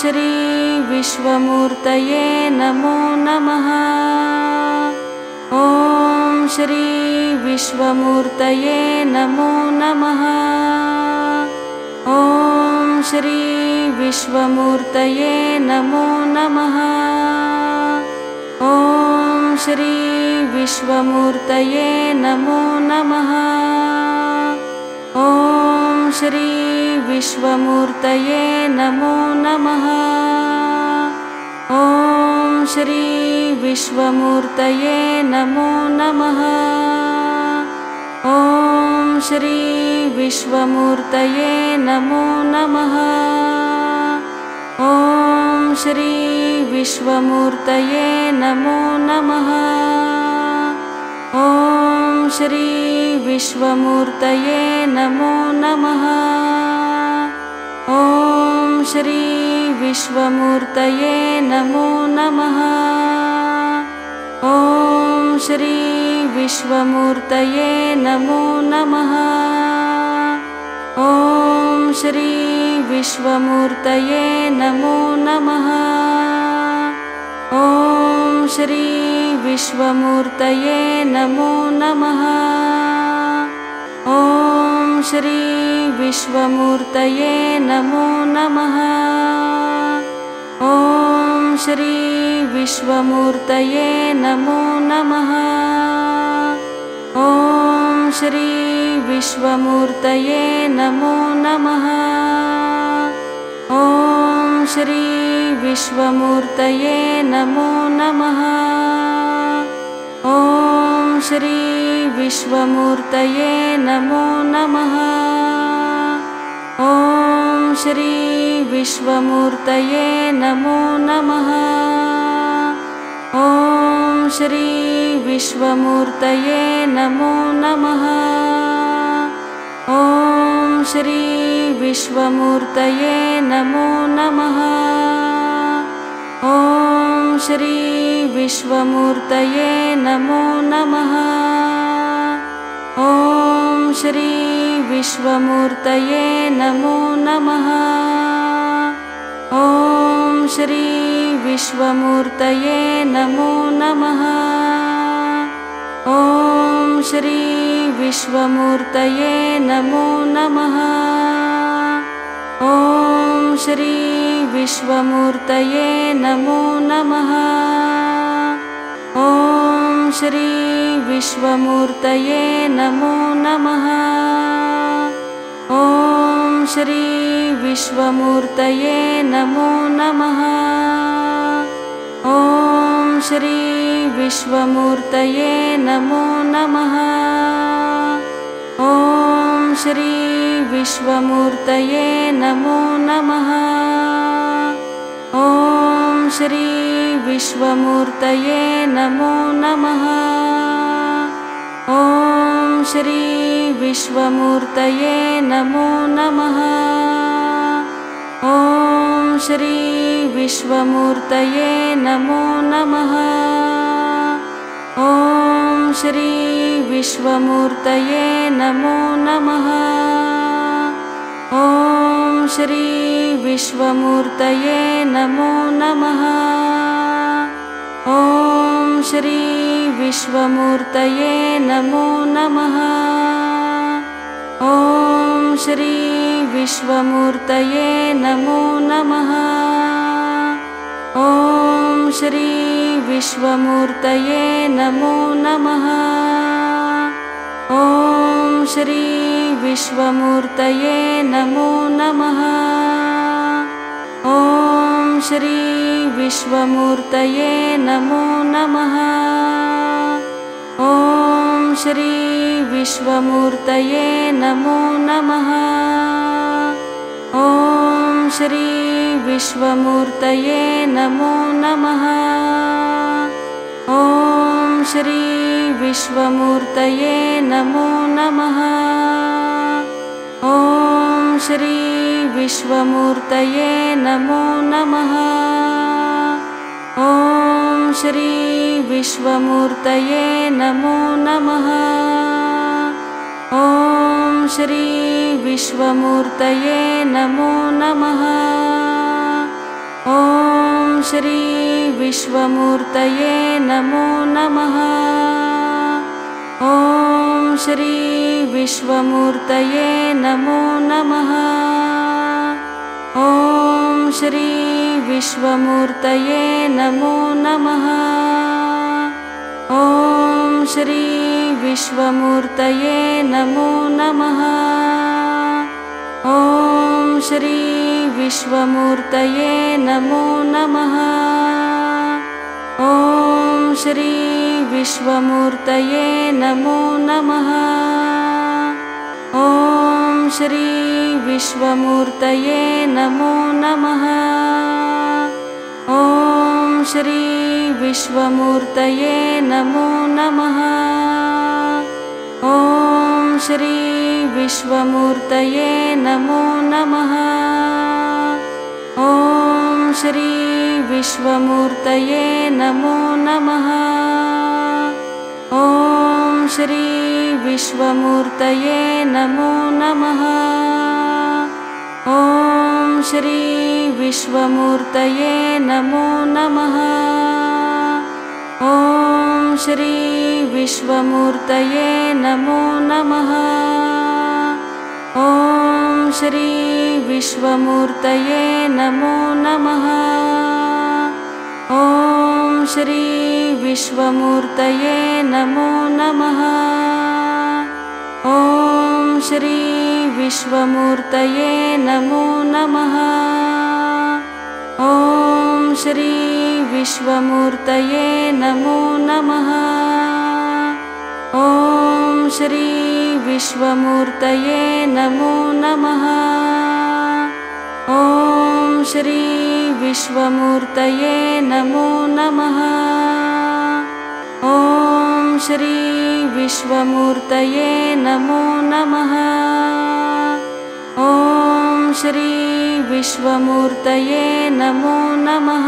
श्रीविश्वमूर्तये नमो नमः। ॐ श्रीविश्वमूर्तये नमो नमः। ॐ श्रीविश्वमूर्तये नमो नमः। ॐ श्रीविश्वमूर्तये नमो नमः। ॐ श्री विश्वमूर्तये नमो नमः। ॐ श्री विश्वमूर्तये नमो नमः। ॐ श्री विश्वमूर्तये नमो नमः। ॐ श्री विश्वमूर्तये नमो नमः। ॐ श्रीविश्वमूर्तये नमो नमः। ॐ श्रीविश्वमूर्तये नमो नमः। ॐ श्रीविश्वमूर्तये नमो नमः। ॐ श्रीविश्वमूर्तये नमो नमः। ॐ श्री विश्वमूर्तये नमो नमः। ॐ श्री विश्वमूर्तये नमो नमः। ॐ श्री विश्वमूर्तये नमो नमः। ॐ श्री विश्वमूर्तये नमो नमः। ॐ श्रीविश्वमूर्तये नमो नमः। ॐ श्रीविश्वमूर्तये नमो नमः। ॐ श्रीविश्वमूर्तये नमो नमः। ॐ श्रीविश्वमूर्तये नमो नमः। श्रीविश्वमूर्तये नमो नमः। ॐ श्रीविश्वमूर्तये नमो नमः। ॐ श्रीविश्वमूर्तये नमो नमः। ॐ श्रीविश्वमूर्तये नमो नमः। ॐ श्री विश्वमूर्तये नमो नमः। ॐ श्री विश्वमूर्तये नमो नमः। ॐ श्री विश्वमूर्तये नमो नमः। ॐ श्री विश्वमूर्तये नमो नमः ॐ श्री विश्वमूर्तये नमो नमः। ॐ श्री विश्वमूर्तये नमो नमः। ॐ श्री विश्वमूर्तये नमो नमः। ॐ श्री विश्वमूर्तये नमो नमः श्रीविश्वमूर्तये नमो नमः। ॐ श्रीविश्वमूर्तये नमो नमः। ॐ श्रीविश्वमूर्तये नमो नमः। ॐ श्रीविश्वमूर्तये नमो नमः। ॐ श्री विश्वमूर्तये नमो नमः। ॐ श्री विश्वमूर्तये नमो नमः। ॐ श्री विश्वमूर्तये नमो नमः। ॐ श्री विश्वमूर्तये नमो नमः। ॐ श्रीविश्वमूर्तये नमो नमः। ॐ श्रीविश्वमूर्तये नमो नमः। ॐ श्रीविश्वमूर्तये नमो नमः। ॐ श्रीविश्वमूर्तये नमो नमः। श्रीविश्वमूर्तये नमो नमः। ॐ श्रीविश्वमूर्तये नमो नमः। ॐ श्रीविश्वमूर्तये नमो नमः। ॐ श्रीविश्वमूर्तये नमो नमः। ॐ श्री विश्वमूर्तये नमो नमः। ॐ श्री विश्वमूर्तये नमो नमः। ॐ श्री विश्वमूर्तये नमो नमः। ॐ श्री विश्वमूर्तये नमो नमः श्रीविश्वमूर्तये नमो नमः। ॐ श्रीविश्वमूर्तये नमो नमः। ॐ श्रीविश्वमूर्तये नमो नमः। ॐ श्रीविश्वमूर्तये नमो नमः। श्रीविश्वमूर्तये नमो नमः। ॐ श्रीविश्वमूर्तये नमो नमः। ॐ श्रीविश्वमूर्तये नमो नमः। ॐ श्रीविश्वमूर्तये नमो नमः। ॐ श्री विश्वमूर्तये नमो नमः। ॐ श्री विश्वमूर्तये नमो नमः। ॐ श्री विश्वमूर्तये नमो नमः। ॐ श्री विश्वमूर्तये नमो नमः। ॐ श्रीविश्वमूर्तये नमो नमः। ॐ श्रीविश्वमूर्तये नमो नमः। ॐ श्रीविश्वमूर्तये नमो नमः।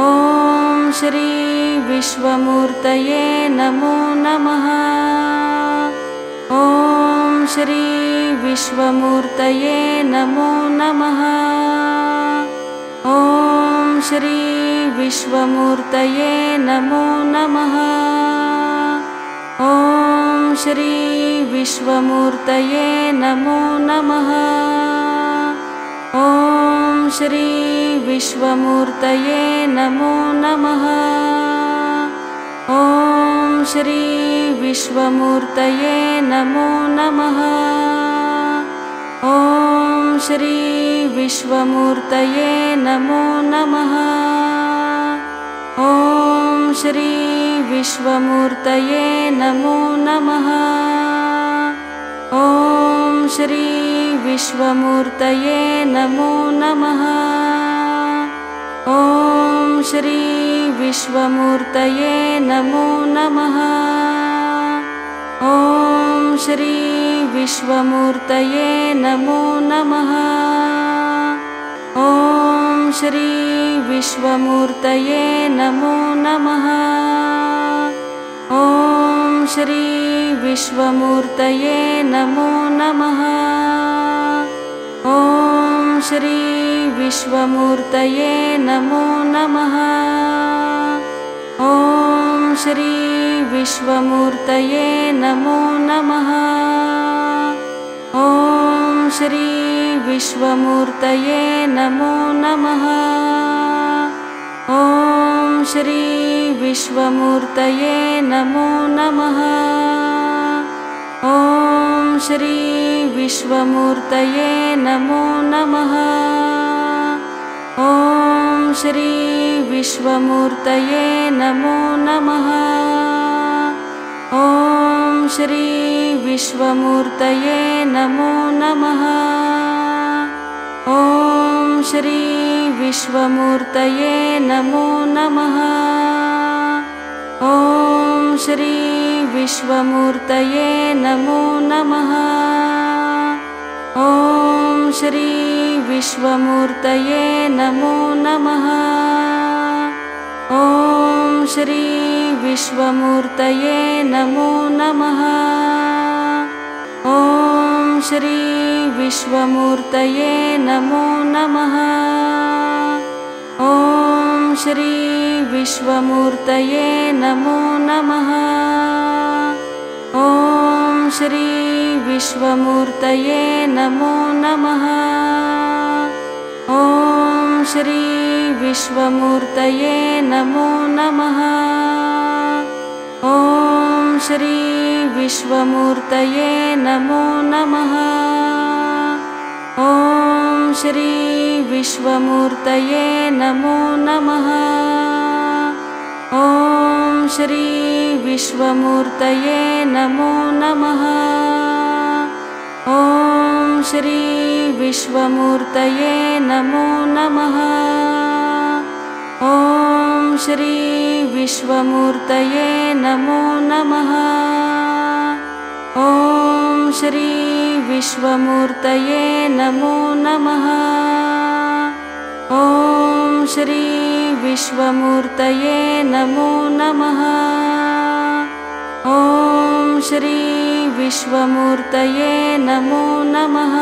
ॐ श्रीविश्वमूर्तये नमो नमः। श्रीविश्वमूर्तये नमो नमः। ॐ श्रीविश्वमूर्तये नमो नमः। ॐ श्रीविश्वमूर्तये नमो नमः। ॐ श्रीविश्वमूर्तये नमो नमः। ॐ श्री विश्वमूर्तये नमो नमः। ॐ श्री विश्वमूर्तये नमो नमः। ॐ श्री विश्वमूर्तये नमो नमः। ॐ श्री विश्वमूर्तये नमो नमः ॐ श्री विश्वमूर्तये नमो नमः। ॐ श्री विश्वमूर्तये नमो नमः। ॐ श्री विश्वमूर्तये नमो नमः। ॐ श्री विश्वमूर्तये नमो नमः श्रीविश्वमूर्तये नमो नमः। ॐ श्रीविश्वमूर्तये नमो नमः। ॐ श्रीविश्वमूर्तये नमो नमः। ॐ श्रीविश्वमूर्तये नमो नमः। श्रीविश्वमूर्तये नमो नमः। ॐ श्रीविश्वमूर्तये नमो नमः। ॐ श्रीविश्वमूर्तये नमो नमः। ॐ श्रीविश्वमूर्तये नमो नमः। ॐ श्री विश्वमूर्तये नमो नमः। ॐ श्री विश्वमूर्तये नमो नमः। ॐ श्री विश्वमूर्तये नमो नमः। ॐ श्री विश्वमूर्तये नमो नमः श्री विश्वमूर्तये नमो नमः। ॐ श्री विश्वमूर्तये नमो नमः। ॐ श्री विश्वमूर्तये नमो नमः। ॐ श्री विश्वमूर्तये नमो नमः श्रीविश्वमूर्तये नमो नमः। ॐ श्रीविश्वमूर्तये नमो नमः। ॐ श्रीविश्वमूर्तये नमो नमः। ॐ श्रीविश्वमूर्तये नमो नमः। ॐ विश्वमूर्तये नमो नमः। ॐ श्री विश्वमूर्तये नमो नमः। ॐ श्री विश्वमूर्तये नमो नमः।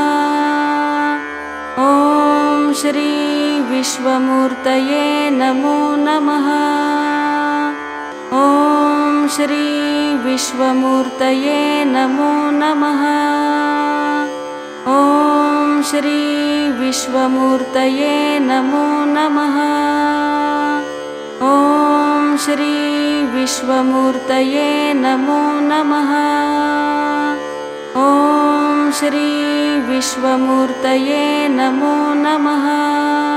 ॐ श्री विश्वमूर्तये नमो नमः श्रीविश्वमूर्तये नमो नमः। ॐ श्रीविश्वमूर्तये नमो नमः। ॐ श्रीविश्वमूर्तये नमो नमः। ॐ श्रीविश्वमूर्तये नमो नमः।